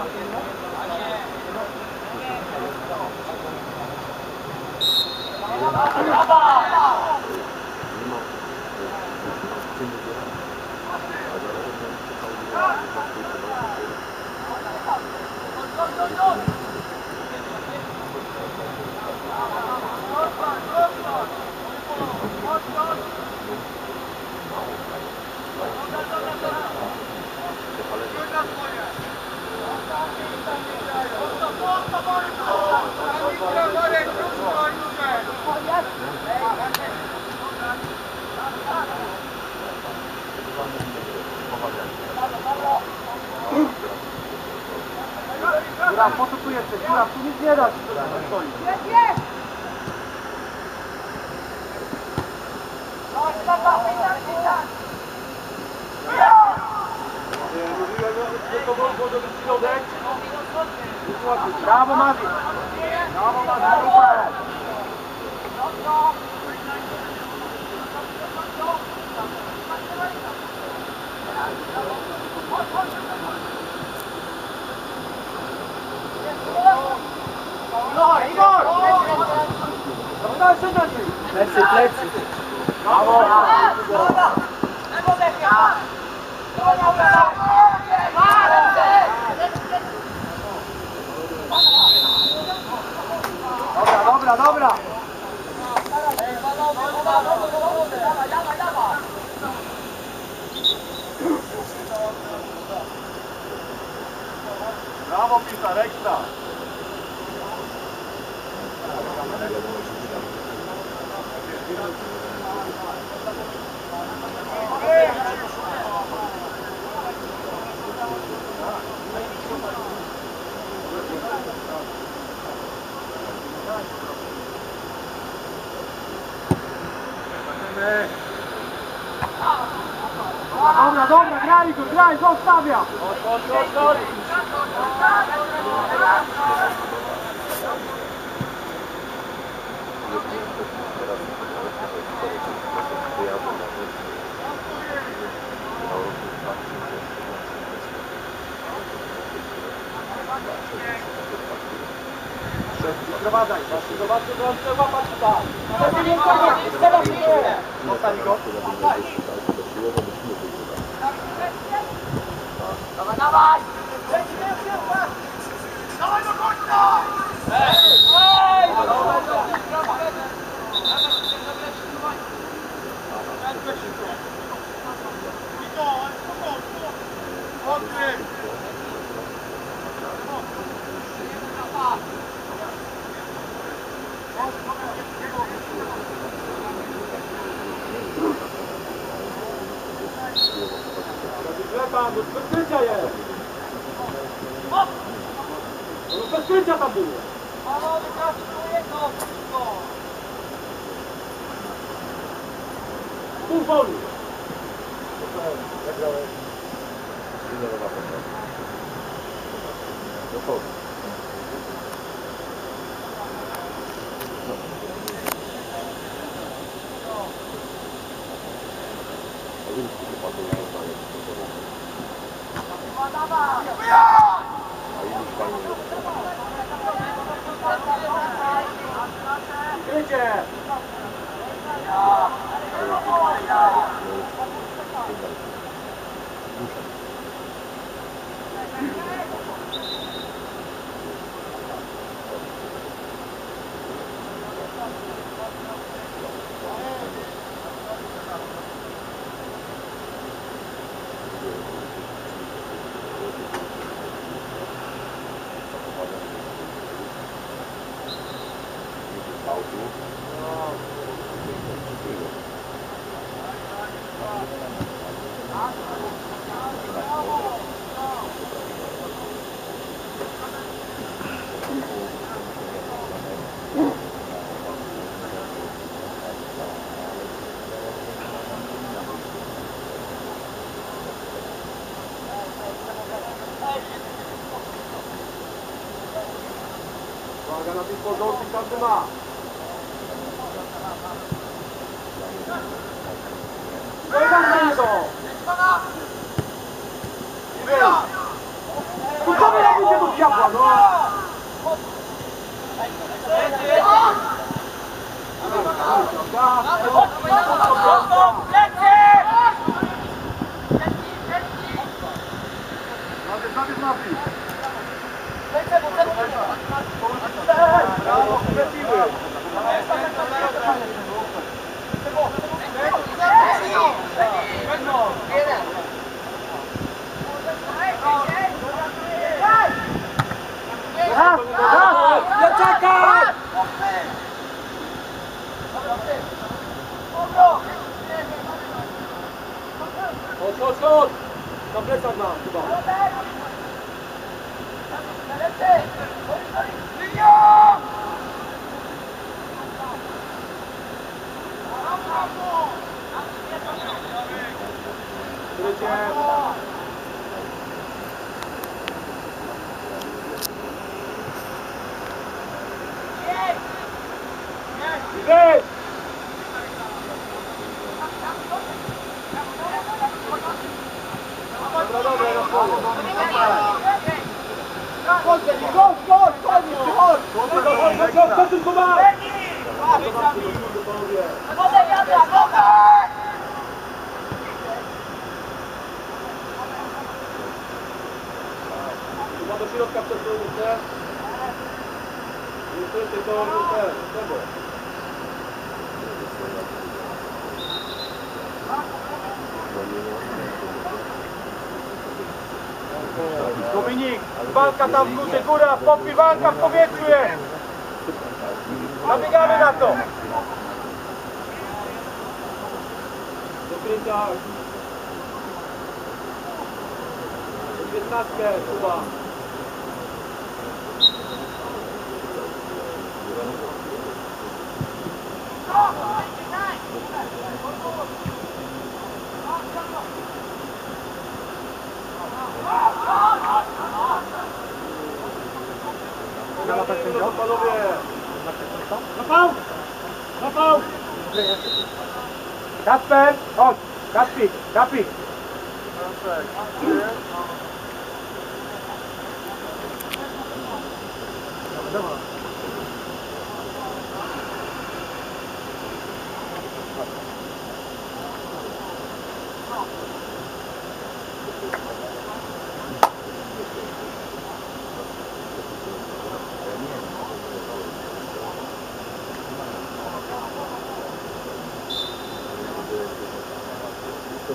Let's go. Góra, po co tu jesteś? Góra, tu nic nie da ci, to tam stoi. Mówiłem, że to może być Bravo, Mavi. Bravo, Mavi. Let's it, let's it. Bravo. Bravo. Bravo. Bravo. Bravo. Bravo. Dobra, dobra. Brawo, Pisar, ekstra. Dobra, dobra, graj go, graj, zostawia! Sprowadzaj, zobaczcie, że on chce łapać tam. Zostawi go. Gleba, no bez krycia jest! No bez krycia tam było! Pół woli! Krycie! Yeah. na tych porządnych każdy ma. Wyjdź na to! No co wy robicie do diabła, no? Zabierz napis! Let's go, let's go! Komplett nochmal, super. Yeah. Dominik, válka tam v kluci, kurá, popi, válka v povětru je. Nabíháme na to. Dobrý tak. 15. Kuba. Panowie! Zapał! Zapał! Kasper,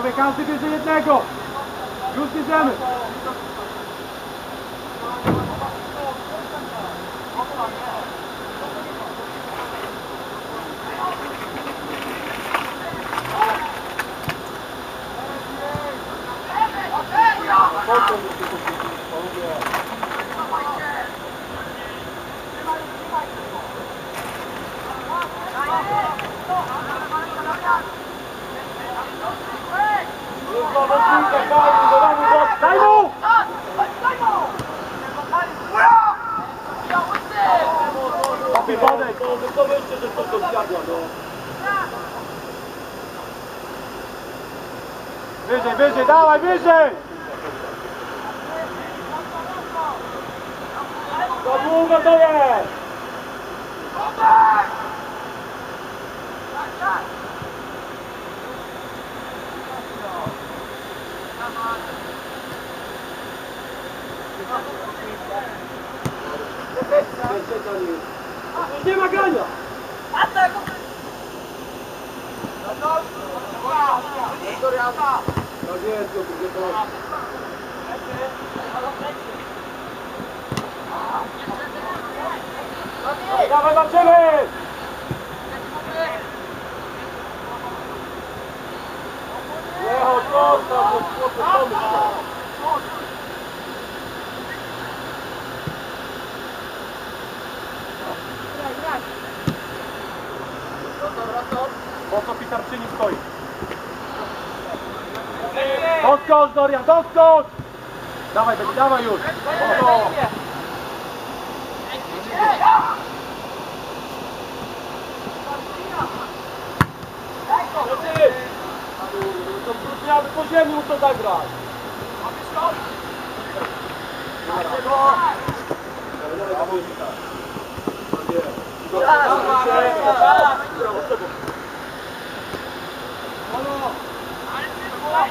Amerykaanse bus in het Nekop. Goed. Virgem, virgem, dá lá, virgem! Vamos, Batalha! Vamos! Insieme a Gagno! Attacco! No nie, to będzie to... Dawaj, walczymy! Nie, chodź, zostaw, zostaw, zostaw, Po co Pitarczyni stoi? Doskocz Dorian, doskocz! Dawaj, będzie, dawaj już! Oto! To trudno, aby po ziemi mu to zagrać. Dawaj, dawaj, dawaj. はい。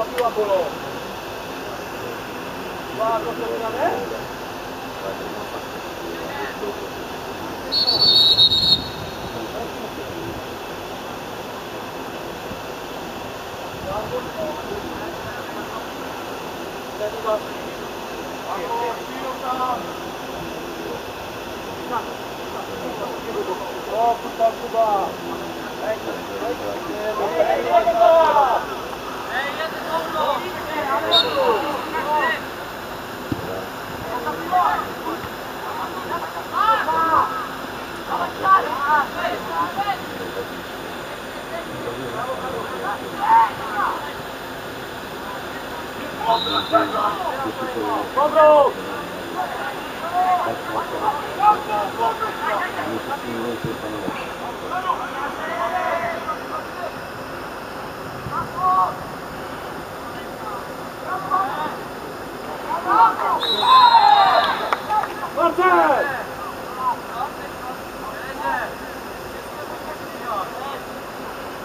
タピワコのワードそれがねあ、くばくば。はい、は、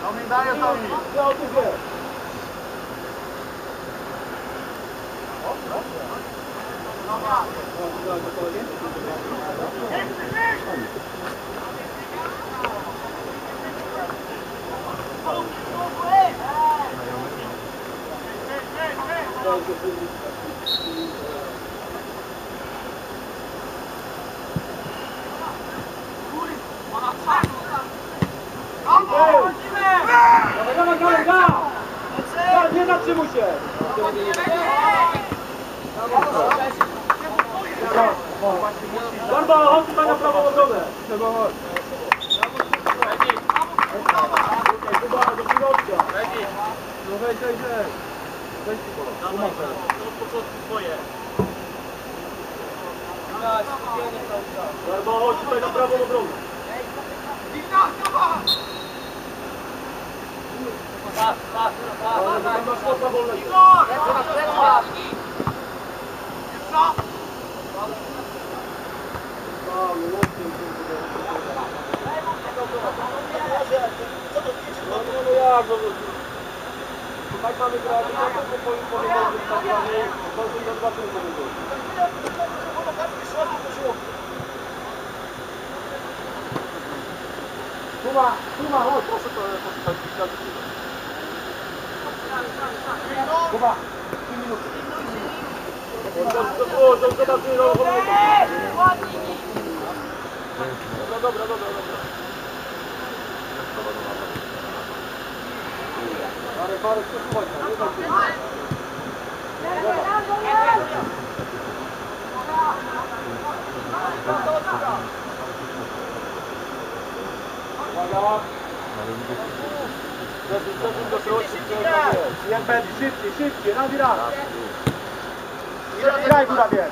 Não me dá essa aí. Não, tu vê. Thank you. Barba, chodź tutaj na prawą obronę. Trzeba chodź. Chyba do środka. No weź, weź, weź. Weź tu Dawaj, od tak, początku twoje. Barba, chodź tutaj na prawą obronę. Pas, pas, pas, pas. Masz tak. mocno wolne. Igor! Lecz, lecz, lecz. Jeszcze? Tak mamy grać, tak to powinien powiedzieć, że tak dalej, to na dwa punkty będzie. Tuma, Tuma, chodź, proszę to posłuchać. Tuma, 3 minuty. Zobaczymy, no, Dobra, dobra, dobra, dobra. Ale parę przesuwać, nie da się. Uwaga. Zeszł do środka. Jak będzie, szybciej, szybciej, raz i raz. Graj góra wiesz.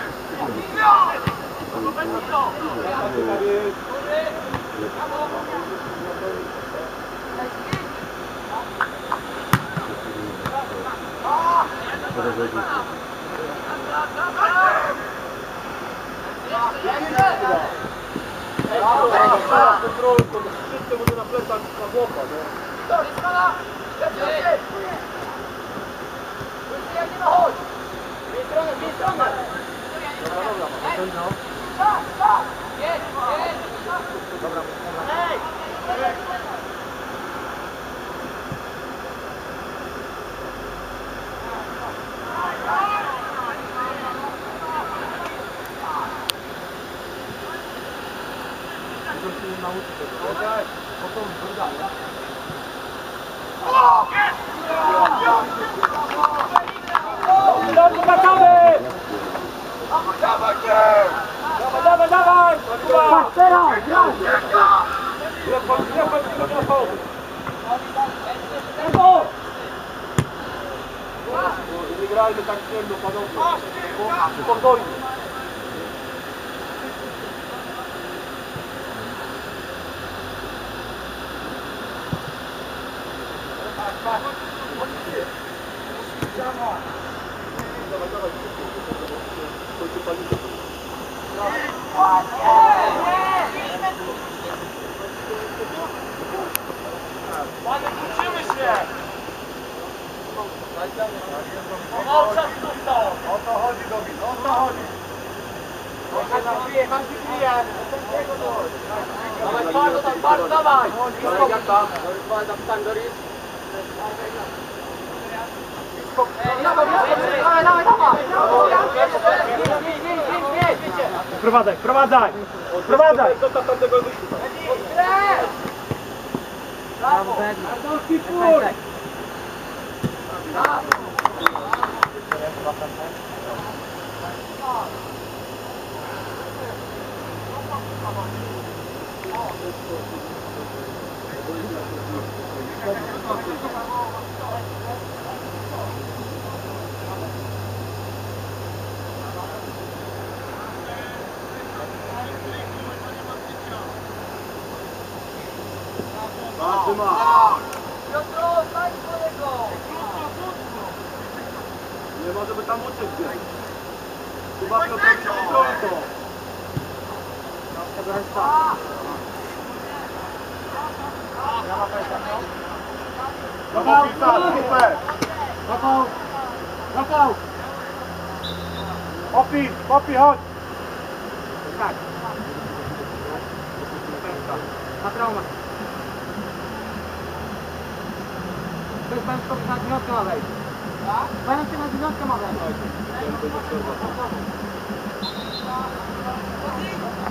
Kontrolę, to no. Dobra, Nauczyć się, bo to jest brutalne. Dawaj, dawaj! Kuba! Teraz! Tempo! Nie grajmy tak ciemno, panowie. Spokojnie. Dawaj, bardzo, dawaj! Blisko, tam do ris. Wprowadzaj, wprowadzaj! Wprowadzaj! Brawo! Ardowski pór! Brawo! Nie może by tam uciec gdzieś. Chyba to robi kontrolę marca do resultado. Local, pé. Local, local. Pop, pop, hot. Patrão, mano. Dois bancos para ficar de novo, que é uma vez. Vai na cima de novo, que é uma vez. Thank you.